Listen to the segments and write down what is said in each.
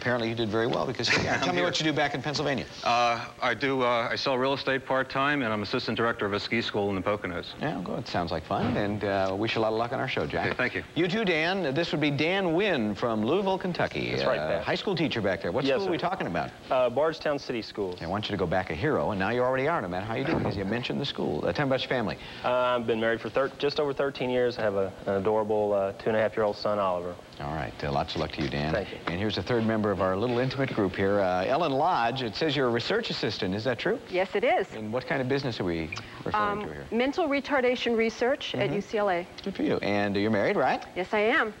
apparently you did very well because yeah, tell me here. what you do back in Pennsylvania. Uh, I do, uh, I sell real estate part-time, and I'm assistant director of a ski school in the Poconos. Yeah, good. Sounds like fun, and uh, wish you a lot of luck on our show, Jack. Okay, thank you. You too, Dan. This would be Dan Wynn from Louisville, Kentucky. That's right, uh, Pat. High school teacher back there. What Yes, school are we talking about? Uh, Bardstown City Schools. I want you to go back a hero, and now you already are, no matter how you do, because you mentioned the school. Uh, tell me about your family. Uh, I've been married for thir just over 13 years. I have a, an adorable uh, two and a half year old son, Oliver. All right, uh, lots of luck to you, Dan. Thank you. And here's a third member of our little intimate group here, uh, Ellen Lodge. It says you're a research assistant. Is that true? Yes, it is. And what kind of business are we referring Um, to here? mental retardation research at UCLA. Good for you. And you're married, right? Yes, I am.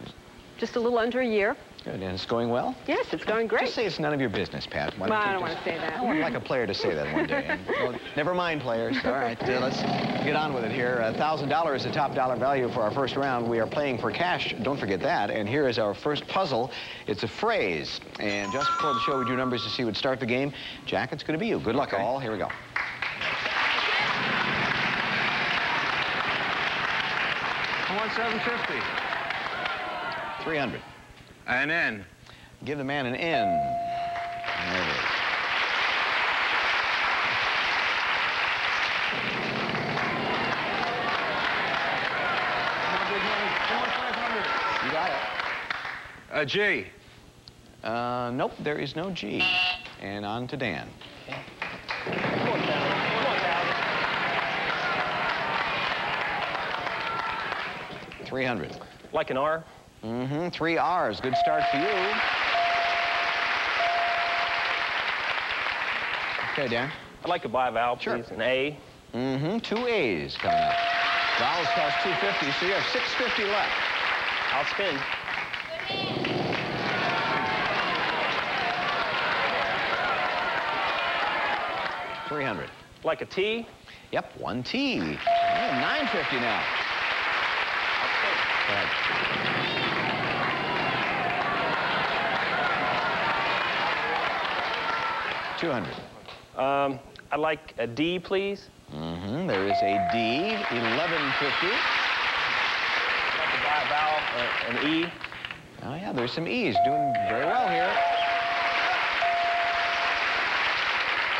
Just a little under a year. Good. And it's going well? Yes, it's going great. Just say it's none of your business, Pat. Why Well, you I don't just- want to say that. I would like a player to say that one day. And, well, never mind, players. All right, uh, let's get on with it here. $1,000 is the top dollar value for our first round. We are playing for cash. Don't forget that. And here is our first puzzle. It's a phrase. And just before the show, we do numbers to see who would start the game. Jack, it's going to be you. Good luck, Okay. all. Here we go. I want 750. 300. An N. Give the man an N. There it is. You got it. A G. Uh, nope, there is no G. And on to Dan. Three hundred. Like an R. Mm-hmm. Three R's. Good start for you. Okay, Dan. I'd like to buy a vowel, Sure. please. An A. Mm-hmm. Two A's coming up. Vowels cost 250, so you have 650 left. I'll spin. Three hundred. Like a T. Yep, one T. Yeah, 950 now. I'll spin. 200. Um, I'd like a D, please. Mm-hmm. There is a D, 1150. I'd like to buy a vowel, uh, an E. Oh, yeah, there's some E's doing very well here.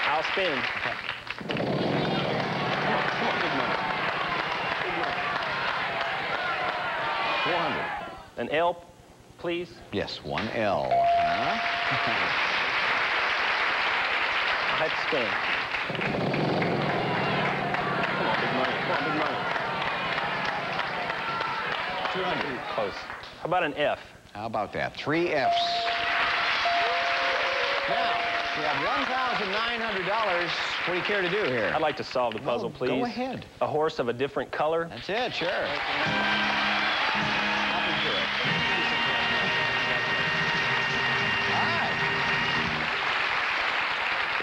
I'll spin. An L, please? Yes, one L. Huh? I had to spin. Come on, big money. Come on, big money. Two hundred. Close. How about an F? How about that? Three F's. Now, we have $1,900. What do you care to do here? I'd like to solve the puzzle, Well, please. Go ahead. A horse of a different color. That's it, sure.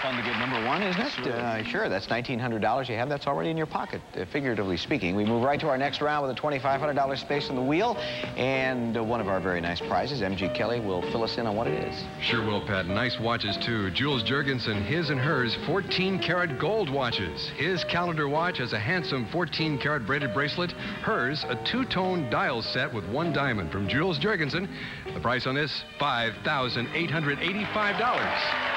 Fun to get number one, isn't it? Sure. Uh, sure, that's $1,900 you have. That's already in your pocket, uh, figuratively speaking. We move right to our next round with a $2,500 space on the wheel. And uh, one of our very nice prizes, M.G. Kelly, will fill us in on what it is. Sure will, Pat. Nice watches, too. Jules Jurgensen, his and hers 14 karat gold watches. His calendar watch has a handsome 14 karat braided bracelet. Hers, a two tone dial set with one diamond from Jules Jurgensen. The price on this, $5,885.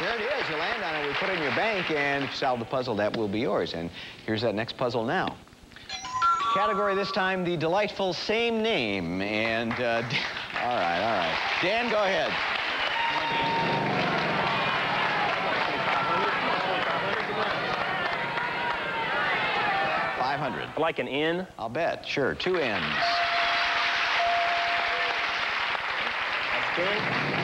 There it is. You land on it. We put it in your bank, and if you solve the puzzle, that will be yours. And here's that next puzzle now. Category this time, the delightful same name. And, uh, all right, all right. Dan, go ahead. Five hundred. Like an N. I'll bet. Sure. Two N's. I'll spin.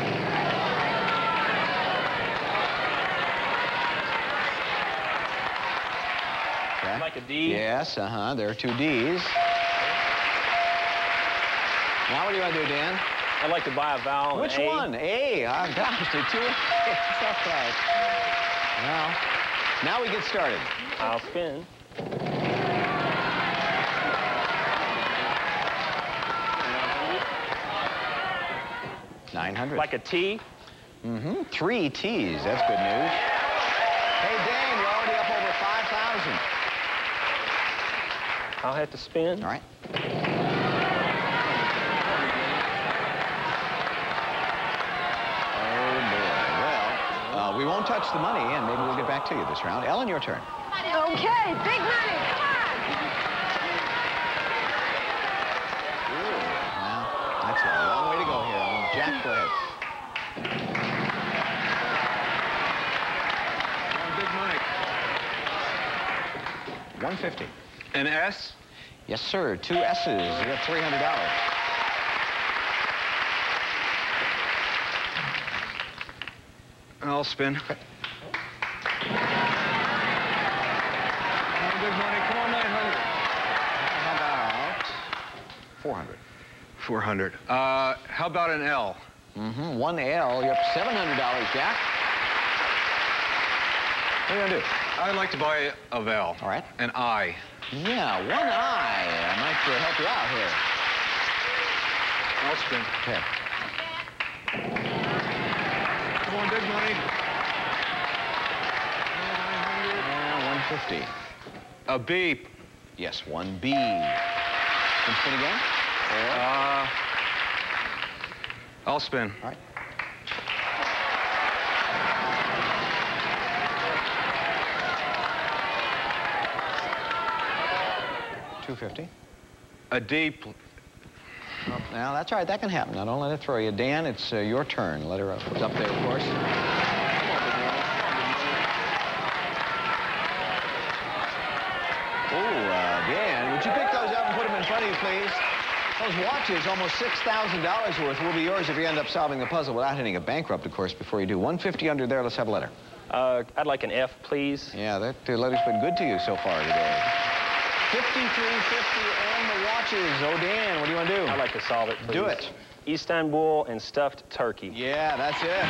I'd like a D. Yes. Uh huh. There are two D's. Now, what do you want to do, Dan? I'd like to buy a vowel. Which A. one? A. Oh, gosh, the two. That's right. Well, now we get started. I'll spin. Nine hundred. Like a T. Mm-hmm. Three T's. That's good news. Hey, Dan, you're already up over five thousand. I'll have to spin. All right. Oh, boy. Well, uh, we won't touch the money, and maybe we'll get back to you this round. Ellen, your turn. Okay, big money. Come on. Ooh, well, that's a long way to go here. Jack, go ahead. big money. 150. An S? Yes, sir. Two S's. You have $300. I'll spin. On, big money. Come on, 900. How about 400? 400. Uh, how about an L? Mm-hmm. One L. You're up $700, Jack. What are you to do? I'd like to buy a vowel. All right. An I. Yeah, one eye. I might uh, help you out here. I'll spin. Okay. Come on, big money. Uh, 150. A B. Yes, one B. Can spin again? Or, Uh, I'll spin. all right. Two fifty. A D. pl- Now that's all right. That can happen. Now don't let it throw you. Dan, it's uh, your turn. Let her up. It's up there, of course. Oh, uh, Dan, would you pick those up and put them in front of you, please? Those watches, almost $6,000 worth, will be yours if you end up solving the puzzle without hitting a bankrupt, of course, before you do. 150 under there. Let's have a letter. Uh, I'd like an F, please. Yeah, that uh, letter's been good to you so far today. 5350 and the watches. Oh, Dan, what do you want to do? I'd like to solve it, please. Do it. Istanbul and stuffed turkey. Yeah, that's it.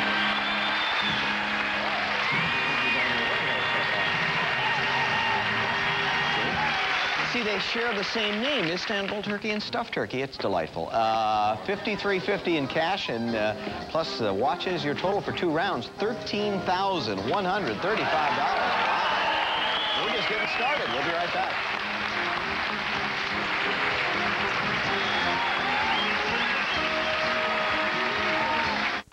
See, they share the same name, Istanbul turkey and stuffed turkey. It's delightful. Uh, 53.50 in cash and uh, plus the watches. Your total for two rounds, $13,135. Wow. We're just getting started. We'll be right back.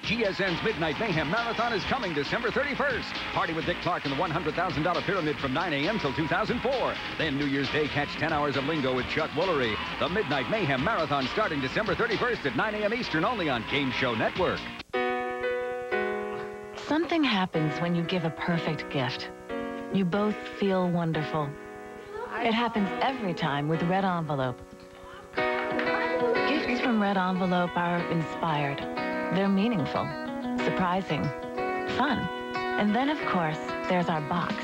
GSN's Midnight Mayhem Marathon is coming December 31st. Party with Dick Clark in the $100,000 pyramid from 9 a.m. till 2004. Then New Year's Day, catch 10 hours of lingo with Chuck Woolery. The Midnight Mayhem Marathon starting December 31st at 9 a.m. Eastern only on Game Show Network. Something happens when you give a perfect gift. You both feel wonderful. It happens every time with Red Envelope. Gifts from Red Envelope are inspired. They're meaningful, surprising, fun. And then, of course, there's our box.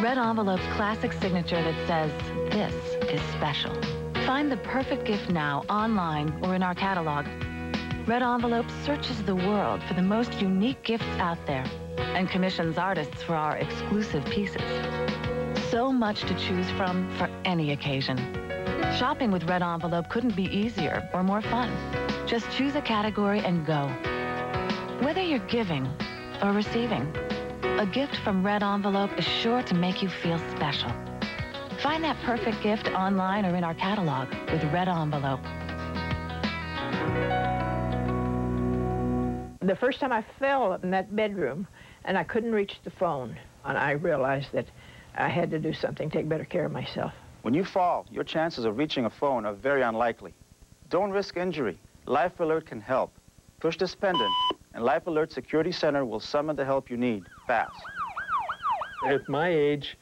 Red Envelope's classic signature that says, this is special. Find the perfect gift now online or in our catalog. Red Envelope searches the world for the most unique gifts out there and commissions artists for our exclusive pieces. So much to choose from for any occasion. Shopping with Red Envelope couldn't be easier or more fun. Just choose a category and go. Whether you're giving or receiving, a gift from Red Envelope is sure to make you feel special. Find that perfect gift online or in our catalog with Red Envelope. The first time I fell in that bedroom and I couldn't reach the phone, and I realized that I had to do something, take better care of myself. When you fall, your chances of reaching a phone are very unlikely. Don't risk injury. Life Alert can help. Push this pendant, and Life Alert Security Center will summon the help you need, fast. At my age,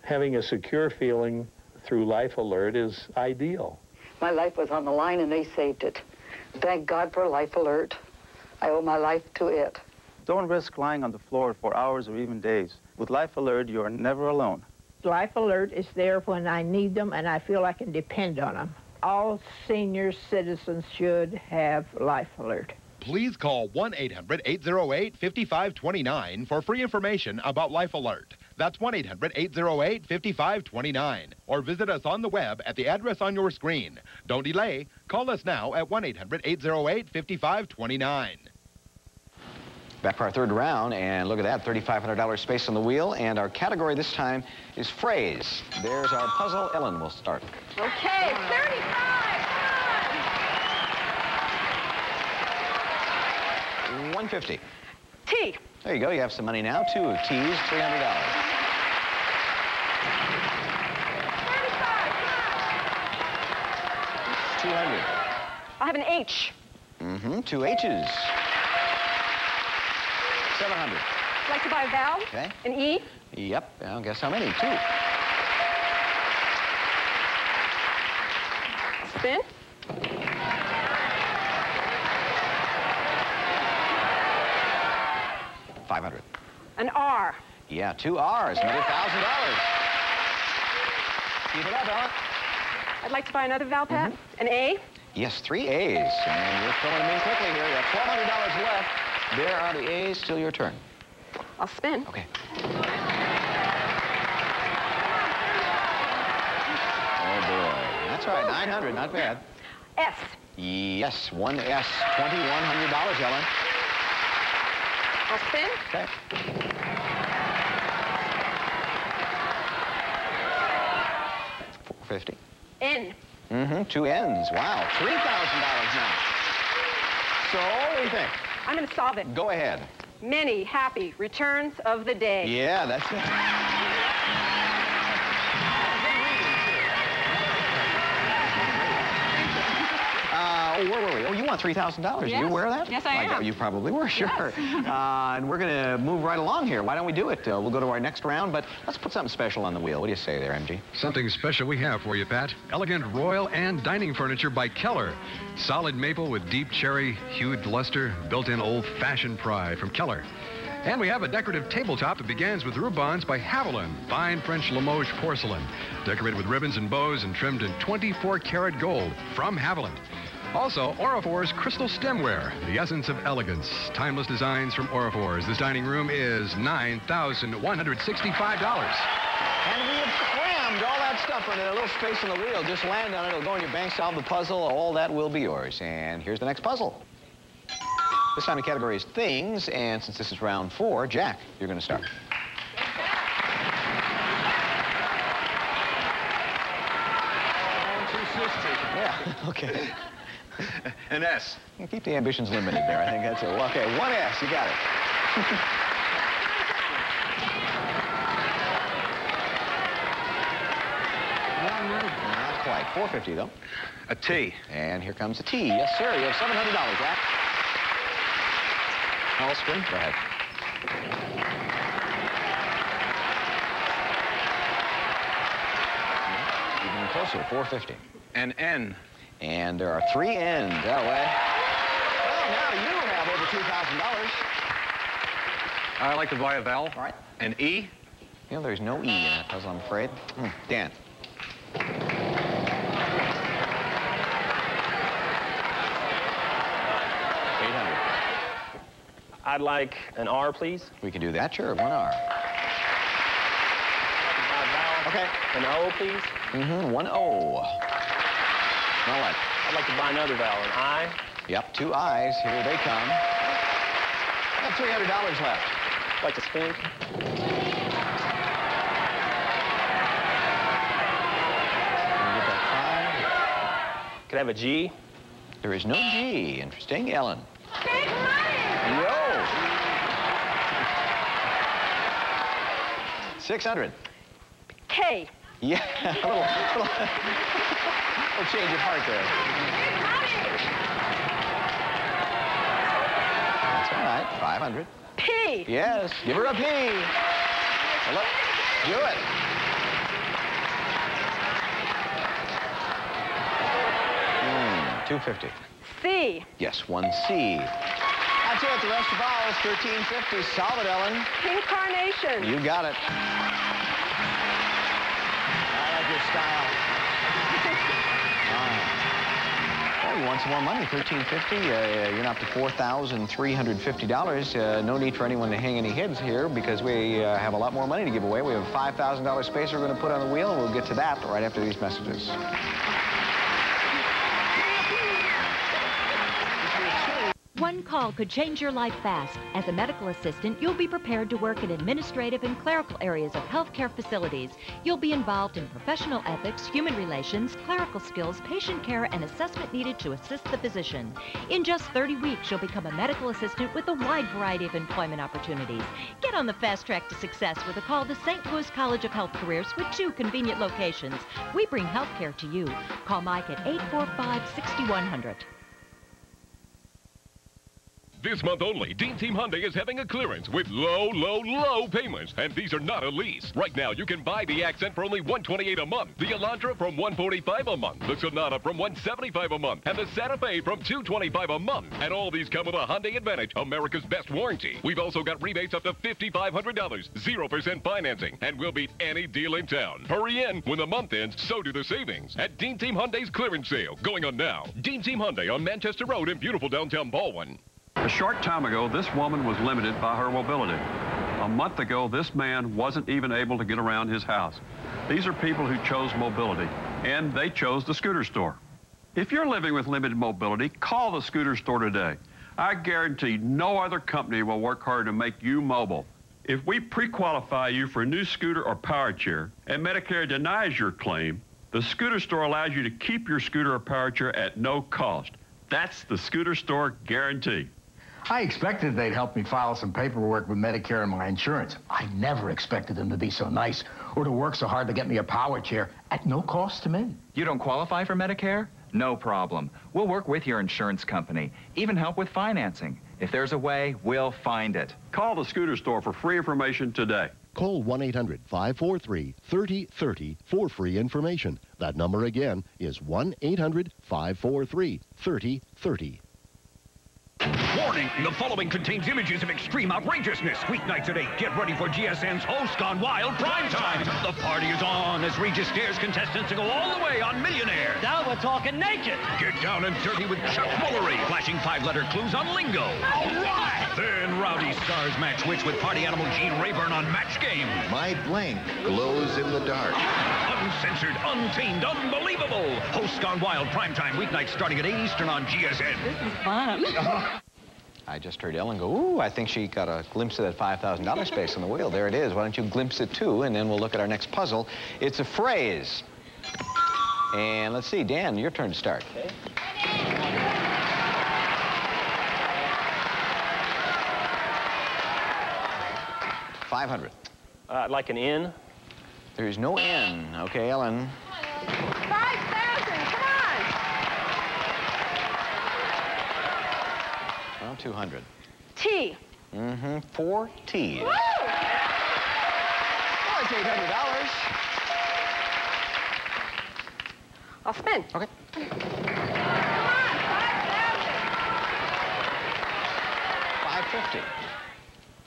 having a secure feeling through Life Alert is ideal. My life was on the line and they saved it. Thank God for Life Alert. I owe my life to it. Don't risk lying on the floor for hours or even days. With Life Alert, you are never alone. Life Alert is there when I need them and I feel I can depend on them. All senior citizens should have Life Alert. Please call 1 800 808 5529 for free information about Life Alert. That's 1 800 808 5529. Or visit us on the web at the address on your screen. Don't delay. Call us now at 1 800 808 5529. Back for our third round, and look at that, $3,500 space on the wheel, and our category this time is phrase. There's our puzzle. Ellen will start. Okay, 35. 150. T. There you go. You have some money now. Two Ts, $300. Two hundred. I have an H. Mm-hmm. Two H's. Seven hundred. I'd like to buy a vowel. Okay. An E. Yep. Well, guess how many? Two. Spin. Five hundred. An R. Yeah, two R's. Another thousand dollars. Keep it up, Ellen. I'd like to buy another vowel, Pat. Mm-hmm. An A. Yes, three A's. And you're filling them in quickly here. You have $1,200 left. There are the A's. Still your turn. I'll spin. Okay. Oh, boy. That's all right. 900 Not bad. S. Yes, one S. $2,100, Ellen. I'll spin. Okay. Four fifty. N. Mm-hmm. Two N's. Wow. $3,000 now. So, what do you think? I'm going to solve it. Go ahead. Many happy returns of the day. Yeah, that's it. Uh, oh, where were we? Oh, want $3,000. Are you Yes. aware of that? Yes, I got- am. You probably were, sure. uh, and we're going to move right along here. Why don't we do it? Uh, we'll go to our next round, but let's put something special on the wheel. What do you say there, MG? Something special we have for you, Pat. Elegant royal and dining furniture by Keller. Solid maple with deep cherry, hued luster, built-in old-fashioned pride from Keller. And we have a decorative tabletop that begins with rubans by Haviland, fine French Limoges porcelain, decorated with ribbons and bows and trimmed in 24-karat gold from Haviland. Also, Orrefors crystal stemware, the essence of elegance. Timeless designs from Orrefors. This dining room is $9,165. And we have crammed all that stuff into a little space on the wheel. Just land on it. It'll go in your bank, solve the puzzle. All that will be yours. And here's the next puzzle. This time the category is things, and since this is round four, Jack, you're going to start. Yeah, okay. An S. Keep the ambitions limited there. I think that's it. Well, okay, one S. You got it. Not quite. 450 though. A T. And here comes a T. Yes, sir. You have $700, Jack. All spin. Go ahead. Even closer, 450. An N. And there are three N's that way. Well, now you have over $2,000. I'd like to buy a vowel. All right. An E. You know, there's no E in that puzzle, I'm afraid. Hmm. Dan. Eight hundred. I'd like an R, please. We can do that, sure. One R. Okay. An O, please. Mm-hmm. One O. Now what? I'd like to buy another vowel. An I. Yep. Two I's. Here they come. I have three hundred dollars left. Like to spin. Can we get Could I have a G? There is no G. Interesting. Ellen. Big money! Yo. Six hundred. K. Yeah. a little, little, little change of heart there. That's all right. Five hundred. P. Yes. Give her a P. Well, look, do it. Hmm, 250. C. Yes, one C. That's it. The rest of vowels, 1350. Solve it, Ellen. Pink carnation. You got it. I like your style. Want some more money? 1350. Uh, you're up to $4,350. Uh, no need for anyone to hang any heads here because we uh, have a lot more money to give away. We have a $5,000 space we're going to put on the wheel, and we'll get to that right after these messages. One call could change your life fast. As a medical assistant, you'll be prepared to work in administrative and clerical areas of healthcare facilities. You'll be involved in professional ethics, human relations, clerical skills, patient care, and assessment needed to assist the physician. In just 30 weeks, you'll become a medical assistant with a wide variety of employment opportunities. Get on the fast track to success with a call to St. Louis College of Health Careers with two convenient locations. We bring healthcare to you. Call Mike at 845 6100. This month only, Dean Team Hyundai is having a clearance with low, low, low payments. And these are not a lease. Right now, you can buy the Accent for only 128 a month, the Elantra from 145 a month, the Sonata from 175 a month, and the Santa Fe from 225 a month. And all these come with a Hyundai Advantage, America's best warranty. We've also got rebates up to $5,500, 0% financing, and we'll beat any deal in town. Hurry in. When the month ends, so do the savings. At Dean Team Hyundai's clearance sale, going on now. Dean Team Hyundai on Manchester Road in beautiful downtown Ballwin. A short time ago, this woman was limited by her mobility. A month ago, this man wasn't even able to get around his house. These are people who chose mobility, and they chose the scooter store. If you're living with limited mobility, call the scooter store today. I guarantee no other company will work hard to make you mobile. If we pre-qualify you for a new scooter or power chair, and Medicare denies your claim, the scooter store allows you to keep your scooter or power chair at no cost. That's the scooter store guarantee. I expected they'd help me file some paperwork with Medicare and my insurance. I never expected them to be so nice or to work so hard to get me a power chair at no cost to me. You don't qualify for Medicare? No problem. We'll work with your insurance company, even help with financing. If there's a way, we'll find it. Call the scooter store for free information today. Call 1-800-543-3030 for free information. That number again is 1-800-543-3030. Warning, the following contains images of extreme outrageousness. Weeknights at 8, get ready for GSN's Host Gone Wild Prime Time. The party is on as Regis dares contestants to go all the way on Millionaire. Now we're talking naked. Get down and dirty with Chuck Woolery, flashing five-letter clues on lingo. All right! Then Rowdy Stars match wits with party animal Gene Rayburn on Match Game. My blank glows in the dark. Uncensored, untamed, unbelievable. Host Gone Wild Prime Time weeknights starting at 8 Eastern on GSN. This is fun. I just heard Ellen go, ooh, I think she got a glimpse of that $5,000 space on the wheel. There it is. Why don't you glimpse it too, and then we'll look at our next puzzle. It's a phrase. And let's see, Dan, your turn to start. Okay. 500. Uh, like an N? There is no N. Okay, Ellen. 5,000, come on. Well, 200. T. Mm-hmm. Four T's. Woo! Well, it's $800. I'll spin. Okay. Come on, 5,000. 550.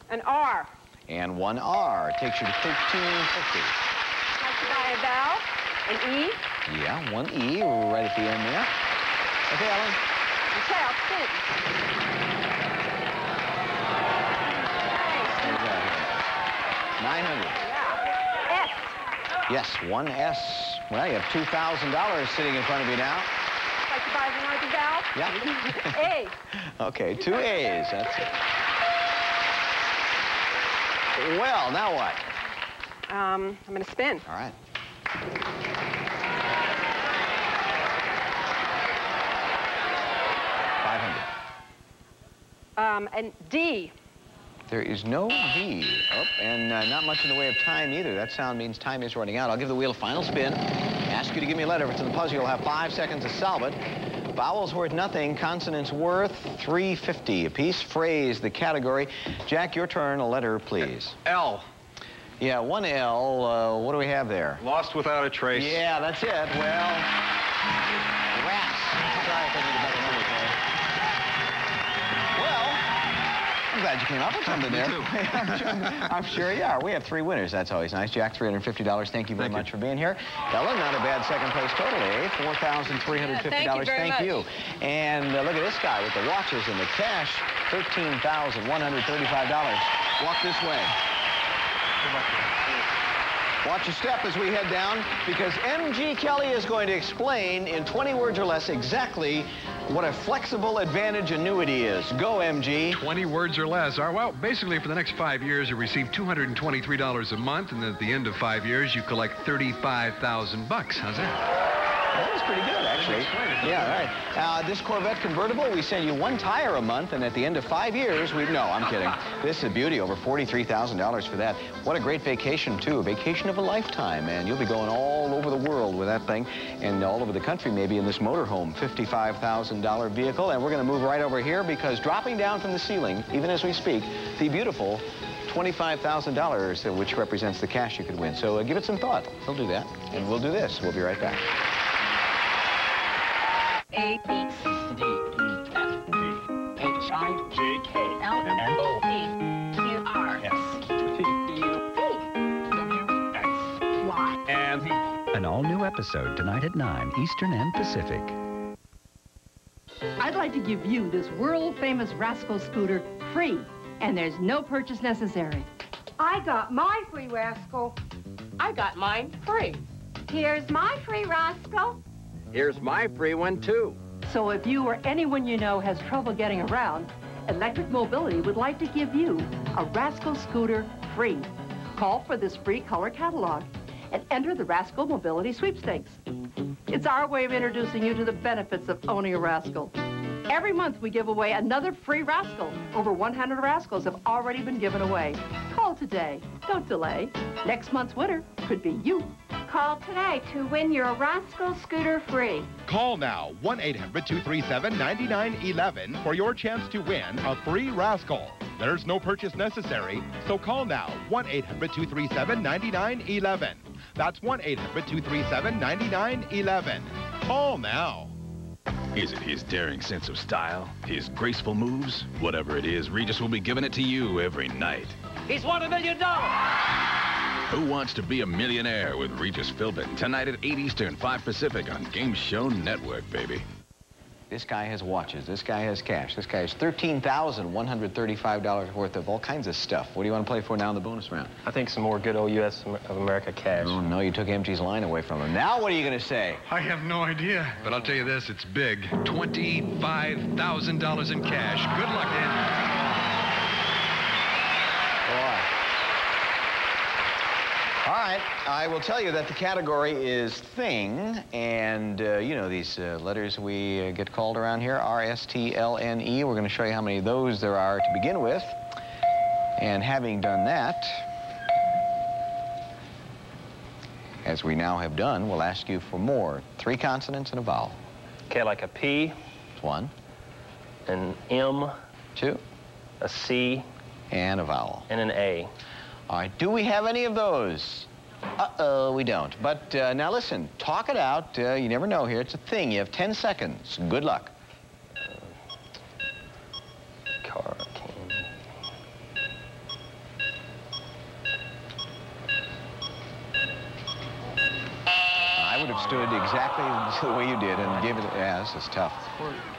An R. And one R takes you to 1350. A vowel. An E. Yeah, one E right at the end there. Okay, Ellen. Okay, I'll spin. What do we got here? 900. Yeah. S. Yes, one S. Well, you have $2,000 sitting in front of you now. Like to buy another vowel. Yeah. A. Okay, two A's. That's it. Well, now what? Um, I'm going to spin. All right. Five hundred. Um, and D. There is no D. Oh, and uh, not much in the way of time either. That sound means time is running out. I'll give the wheel a final spin. Ask you to give me a letter. If it's in the puzzle, you'll have five seconds to solve it. Vowels worth nothing. Consonants worth 350 apiece. Phrase, the category. Jack, your turn. A letter, please. L. Yeah, one L. Uh, what do we have there? Lost without a trace. Yeah, that's it. Well, rats. Sorry if I need a better number for you. Well, I'm glad you came up with something there. I'm, sure, I'm sure you are. We have three winners. That's always nice. Jack, $350. Thank you very Thank much you. for being here. Ellen, not a bad second place total, eh? $4,350. Yeah, thank you very Thank much. you. And uh, look at this guy with the watches and the cash. $13,135. Walk this way. Watch your step as we head down because M.G. Kelly is going to explain in 20 words or less exactly what a flexible advantage annuity is. Go, MG. 20 words or less are, well, basically for the next five years, you receive $223 a month, and at the end of five years, you collect 35000 bucks. How's that? That was pretty good, actually. Yeah, right. Uh, this Corvette convertible, we send you one tire a month, and at the end of five years, we... No, I'm kidding. This is a beauty, over $43,000 for that. What a great vacation, too. A vacation of a lifetime, and you'll be going all over the world with that thing, and all over the country, maybe, in this motorhome. $55,000 vehicle, and we're going to move right over here because dropping down from the ceiling, even as we speak, the beautiful $25,000, which represents the cash you could win. So uh, give it some thought. We'll do that, and we'll do this. We'll be right back. A B C D E F G H I J K L M O P Q R S T U V W X Y And an all-new episode tonight at 9 Eastern and Pacific. I'd like to give you this world-famous Rascal scooter free, and there's no purchase necessary. I got my free rascal. I got mine free. Here's my free rascal. Here's my free one, too. So if you or anyone you know has trouble getting around, Electric Mobility would like to give you a Rascal scooter free. Call for this free color catalog and enter the Rascal Mobility Sweepstakes. It's our way of introducing you to the benefits of owning a Rascal. Every month we give away another free Rascal. Over 100 Rascals have already been given away. Call today. Don't delay. Next month's winner could be you. Call today to win your Rascal scooter free. Call now 1 800 237 9911 for your chance to win a free rascal. There's no purchase necessary, so call now 1 800 237 9911. That's 1 800 237 9911. Call now. Is it his daring sense of style? His graceful moves? Whatever it is, Regis will be giving it to you every night. He's won a million dollars. Who Wants to Be a Millionaire with Regis Philbin tonight at 8 Eastern, 5 Pacific on Game Show Network, baby. This guy has watches. This guy has cash. This guy has $13,135 worth of all kinds of stuff. What do you want to play for now in the bonus round? I think some more good old U.S. of America cash. Oh, no, you took MG's line away from him. Now what are you going to say? I have no idea. But I'll tell you this, it's big. $25,000 in cash. Good luck, Dan. Boy. All right, I will tell you that the category is thing, and uh, you know these uh, letters we uh, get called around here, R-S-T-L-N-E. We're going to show you how many of those there are to begin with. And having done that, as we now have done, we'll ask you for more. Three consonants and a vowel. Okay, like a P. One. An M. Two. A C. And a vowel. And an A. All right, do we have any of those? Uh-oh, we don't. But uh, now listen, talk it out. Uh, you never know here. It's a thing. You have 10 seconds. Good luck. Car, would have stood exactly the way you did and give it, yeah, this is tough.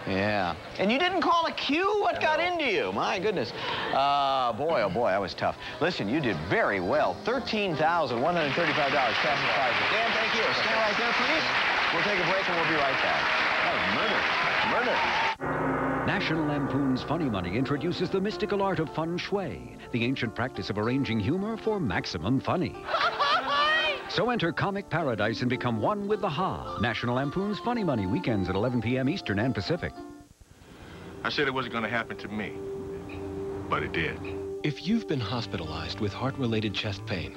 Yeah. And you didn't call a cue? What got into you? My goodness. Uh, boy, oh boy, that was tough. Listen, you did very well. $13,135 cash and prizes. Dan, thank you. Stand right there, please. We'll take a break and we'll be right back. That was murder. Murder. National Lampoon's Funny Money introduces the mystical art of feng shui, the ancient practice of arranging humor for maximum funny. So enter comic paradise and become one with the Ha. National Lampoon's Funny Money weekends at 11 p.m. Eastern and Pacific. I said it wasn't going to happen to me, but it did. If you've been hospitalized with heart-related chest pain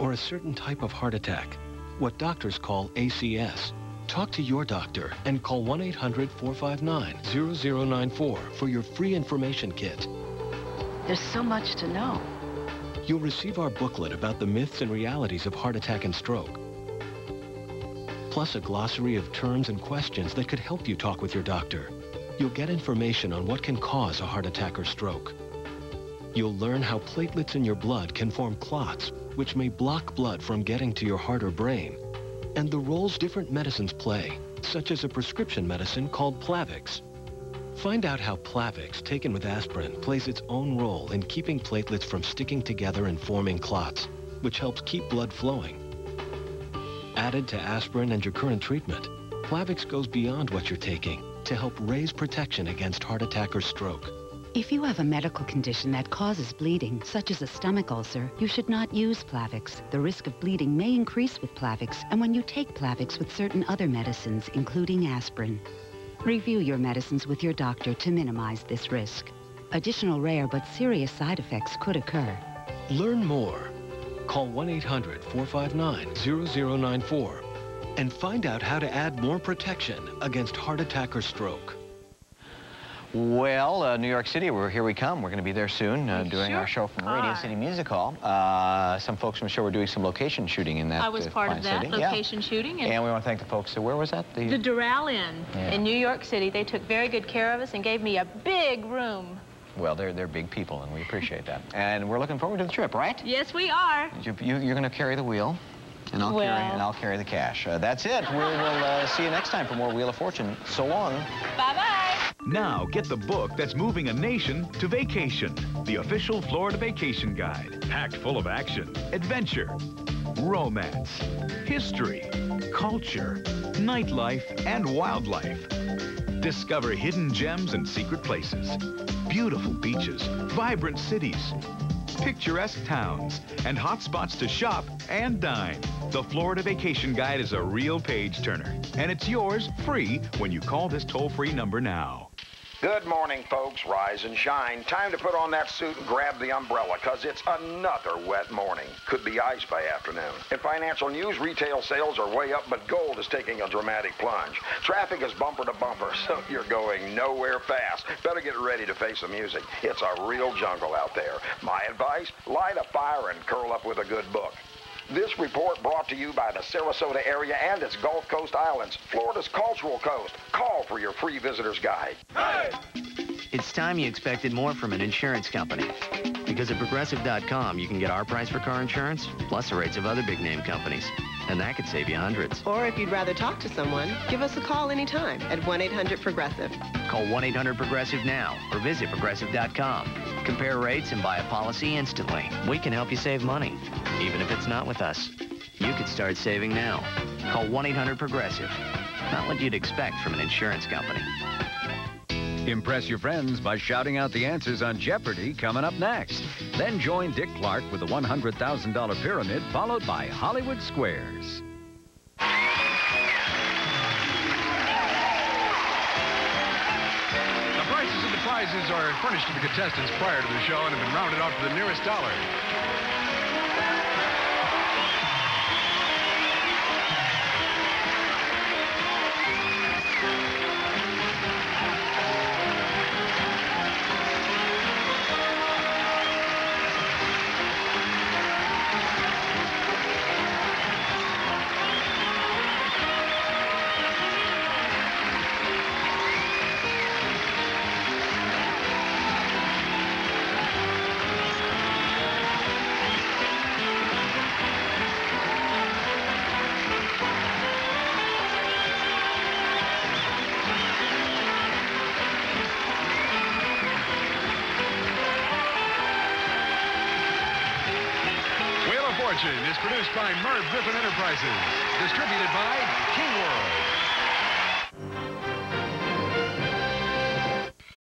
or a certain type of heart attack, what doctors call ACS, talk to your doctor and call 1-800-459-0094 for your free information kit. There's so much to know. You'll receive our booklet about the myths and realities of heart attack and stroke, plus a glossary of terms and questions that could help you talk with your doctor. You'll get information on what can cause a heart attack or stroke. You'll learn how platelets in your blood can form clots, which may block blood from getting to your heart or brain, and the roles different medicines play, such as a prescription medicine called Plavix. Find out how Plavix, taken with aspirin, plays its own role in keeping platelets from sticking together and forming clots. which helps keep blood flowing. Added to aspirin and your current treatment, Plavix goes beyond what you're taking to help raise protection against heart attack or stroke. If you have a medical condition that causes bleeding, such as a stomach ulcer, you should not use Plavix. The risk of bleeding may increase with Plavix, and when you take Plavix with certain other medicines, including aspirin. Review your medicines with your doctor to minimize this risk. Additional rare but serious side effects could occur. Learn more. Call 1-800-459-0094 and find out how to add more protection against heart attack or stroke. Well, uh, New York City, we're here we come. We're going to be there soon uh, doing sure our show from Radio. City Music Hall. Uh, some folks from the show were doing some location shooting in that I was uh, part of that city. Yeah. location shooting. And, And we want to thank the folks. Uh, where was that? the Doral Inn Yeah. in New York City, they took very good care of us and gave me a big room. Well, they're, they're big people, and we appreciate that. And we're looking forward to the trip, right? Yes, we are. You, you, you're going to carry the wheel, and I'll, carry, and I'll carry the cash. Uh, that's it. We will uh, see you next time for more Wheel of Fortune. So long. Bye-bye. Now get the book that's moving a nation to vacation. The official Florida Vacation Guide. Packed full of action, adventure, romance, history, culture, nightlife, and wildlife. Discover hidden gems and secret places, beautiful beaches, vibrant cities, picturesque towns, and hot spots to shop and dine. The Florida Vacation Guide is a real page turner, and it's yours free when you call this toll-free number now. Good morning, folks. Rise and shine. Time to put on that suit and grab the umbrella, because it's another wet morning. Could be ice by afternoon. In financial news, retail sales are way up, but gold is taking a dramatic plunge. Traffic is bumper to bumper, so you're going nowhere fast. Better get ready to face the music. It's a real jungle out there. My advice, light a fire and curl up with a good book. This report brought to you by the Sarasota area and its Gulf Coast islands, Florida's cultural coast. Call for your free visitor's guide. Hey! It's time you expected more from an insurance company. Because at Progressive.com, you can get our price for car insurance, plus the rates of other big name companies. And that could save you hundreds. Or if you'd rather talk to someone, give us a call anytime at 1-800-PROGRESSIVE. Call 1-800-PROGRESSIVE now or visit Progressive.com. Compare rates and buy a policy instantly. We can help you save money, even if it's not with us. You could start saving now. Call 1-800-PROGRESSIVE. Not what you'd expect from an insurance company. Impress your friends by shouting out the answers on Jeopardy coming up next. Then join Dick Clark with the $100,000 pyramid, followed by Hollywood Squares. Prizes are furnished to the contestants prior to the show and have been rounded off to the nearest dollar. Merv Griffin Enterprises, distributed by.